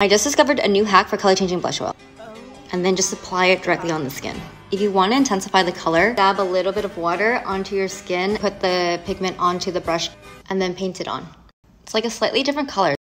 I just discovered a new hack for color changing blush oil. And then just apply it directly on the skin. If you want to intensify the color, dab a little bit of water onto your skin, put the pigment onto the brush, and then paint it on. It's like a slightly different color.